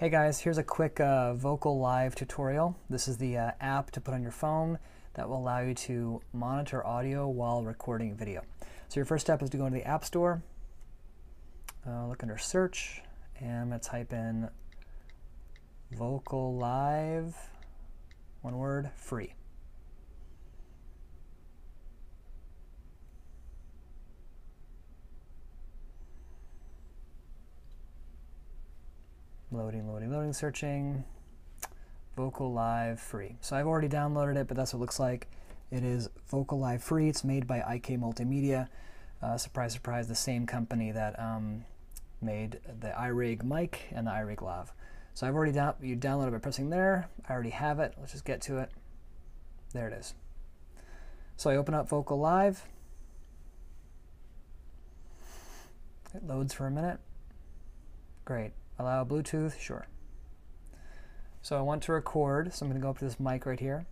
Hey guys, here's a quick uh, Vocalive tutorial. This is the uh, app to put on your phone that will allow you to monitor audio while recording video. So your first step is to go into the App Store, uh, look under search, and I'm going to type in Vocalive, one word, free. Loading, loading, loading, searching. Vocalive free. So I've already downloaded it, but that's what it looks like. It is Vocalive free. It's made by IK Multimedia. Uh, surprise, surprise, the same company that um, made the iRig mic and the iRig Lav. So I've already down you download it by pressing there. I already have it. Let's just get to it. There it is. So I open up Vocalive. It loads for a minute. Great. Allow Bluetooth, sure. So I want to record, so I'm going to go up to this mic right here.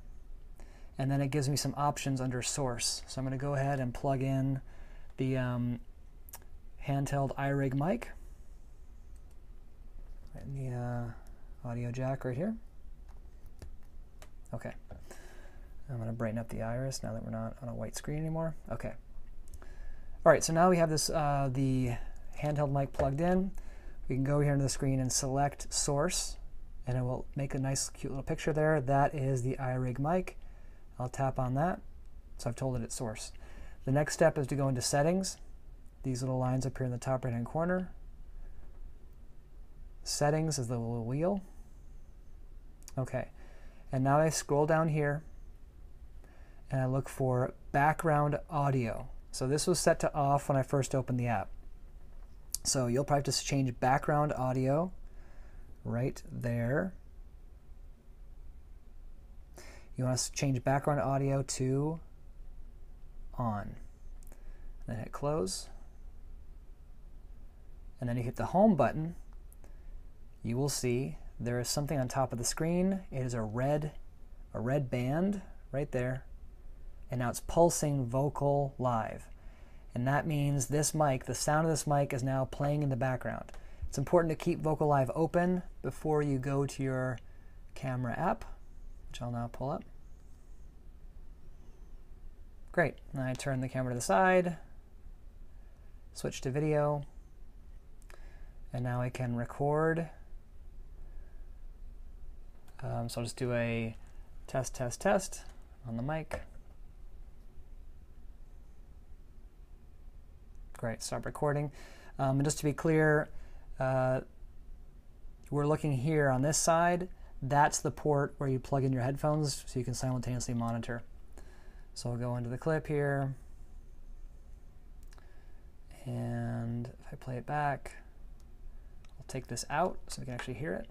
And then it gives me some options under source. So I'm going to go ahead and plug in the um, handheld iRig mic. And the uh, audio jack right here. Okay. I'm going to brighten up the iris now that we're not on a white screen anymore. Okay. All right, so now we have this uh, the handheld mic plugged in. We can go here into the screen and select source, and it will make a nice cute little picture there. That is the iRig mic. I'll tap on that. So I've told it it's source. The next step is to go into settings. These little lines appear in the top right hand corner. Settings is the little wheel. Okay, and now I scroll down here and I look for background audio. So this was set to off when I first opened the app. So you'll probably just change background audio right there. You want to change background audio to on. Then hit close. And then you hit the home button. You will see there is something on top of the screen. It is a red, a red band right there. And now it's pulsing vocalive. And that means this mic, the sound of this mic is now playing in the background. It's important to keep Vocalive open before you go to your camera app, which I'll now pull up. Great, and I turn the camera to the side, switch to video, and now I can record. Um, so I'll just do a test, test, test on the mic. Great, stop recording. Um, and just to be clear, uh, we're looking here on this side. That's the port where you plug in your headphones so you can simultaneously monitor. So I'll go into the clip here. And if I play it back, I'll take this out so we can actually hear it.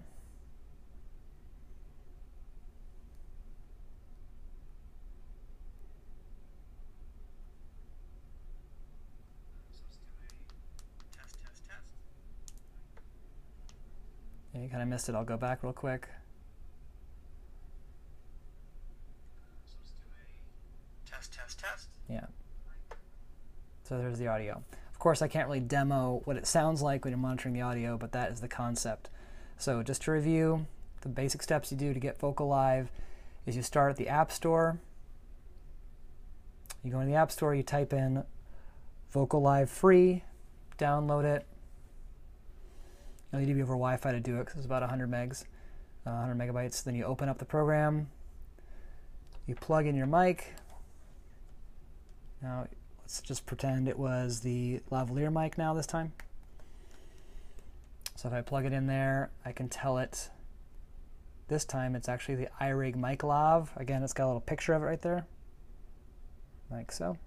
Yeah, you kind of missed it. I'll go back real quick. Test, test, test. Yeah. So there's the audio. Of course, I can't really demo what it sounds like when you're monitoring the audio, but that is the concept. So just to review, the basic steps you do to get Vocalive is you start at the App Store. You go in the App Store, you type in Vocalive free, download it, You'll need to be over Wi-Fi to do it because it's about 100 megs, uh, 100 megabytes. Then you open up the program. You plug in your mic. Now let's just pretend it was the lavalier mic now this time. So if I plug it in there, I can tell it this time it's actually the iRig mic lav. Again, it's got a little picture of it right there, like so.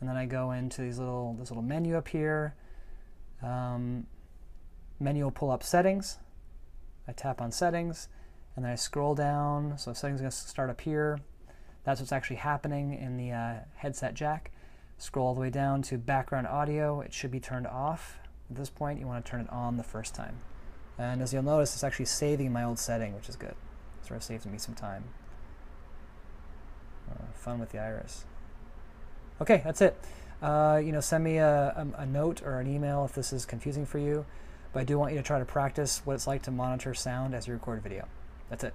And then I go into these little this little menu up here. Um, menu will pull up settings. I tap on settings and then I scroll down. So settings is going to start up here. That's what's actually happening in the uh, headset jack. Scroll all the way down to background audio. It should be turned off. At this point, you want to turn it on the first time. And as you'll notice, it's actually saving my old setting, which is good. Sort of saves me some time. Uh, fun with the iris. Okay, that's it. Uh, you know, send me a, a, a, note or an email if this is confusing for you. But I do want you to try to practice what it's like to monitor sound as you record video. That's it.